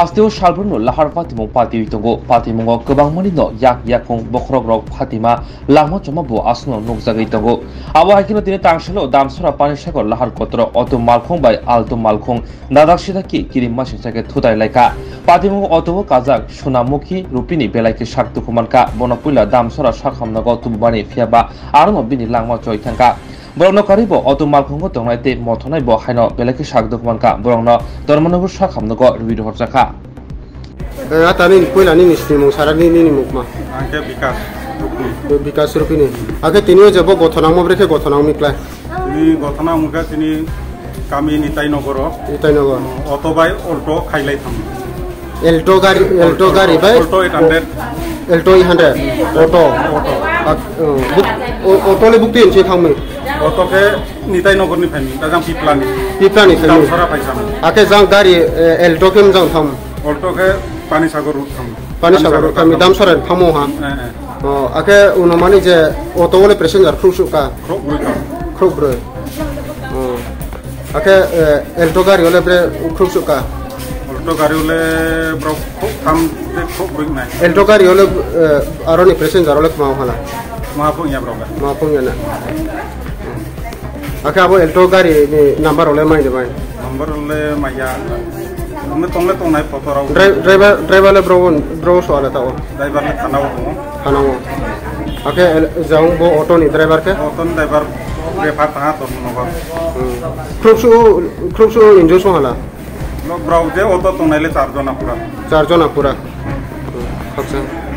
아스테오 샬브르노 라하르 파티모 파티위통고 파티모고 그방머리노 약약콩 보크로그로 파티마 라모 조마부 아스노 녹자게이통고 아와하키노 디네 땅실로 담소라 파니샤고 라하르 코트로 어토 말콩 바이 알토 말콩 나닥시다키 기림마 신사게 토다이 라이카 পাতিমুখ অতব Kazakh Sonamukhi Rupini বেলাইকে সাক্তু কুমানকা বনপুইলা দামসরা সাখামনগ তুবানি ফিয়াবা আরনো বিনি লাংমা চৈখাঙ্কা বরংন করিব অদমাল খুঙ্গ তংলাইতে মথনাই ব হাইন বেলাকি সাগদক মানকা বরংন ধর্মনগর সা খামনগ রুবির হরজাকা তানি পয়লানি মিস্ত্রি মুখ সারানি নিনি মুখ মা বিকাশ বিকাশ রূপিনি আগে তিনিও যাব গঠনাম রেখে গঠনাম মিকলা তিনি গঠনাম মুখে তিনি কামি নিতাইনগর নিতাইনগর অটোবাই অল্টো খাইলাই থাম এল্টো গাড়ি এল্টো গাড়ি by Alto eight hundred Alto eight hundred auto auto auto লৈ বুক দিছে থাম অটোকে নিতাই নগৰ নিফাইনি তাৰ যাম পিপলানি যাওঁ গাড়ী এল্ট'কে যাওঁ থাম অল্ট'কে পানী চাগৰ ৰোড থাম পানী চাগৰ ৰোড থাম দাম চৰাই থামো হা অঁ আকে উনমানি যে অটো বোলে পেচেঞ্জাৰ খুব চুকা খুব ৰৈ অঁ আকে এল্ট' গাড়ী হ'লে খুব চুকা অল্ট' গাড়ী হ'লে খুব थामजों एल्ट' गारियावनो आर'नि पेसेन्जारावनो खोमा हाला माफोंनियाब्रावबा माफोंनियाना आखा आबो एल्ट' गारिनि नाम्बारावलाय मायदोबाय नाम्बारावलाय माया हमनो तंले तंनाय फटराव ड्राइभार ड्राइभारले ब्राव ब्राव सवाला ताव ड्राइभारले थानाव थानाव आखा जाउ बो अटोनि ड्राइभारखौ अटोनि ड्राइभार रेफा थाङा तंनोबा क्रुपसु ब्राउज ब्राउजे होता तो नहीं चार जो ना पूरा चार जो पूरा अच्छा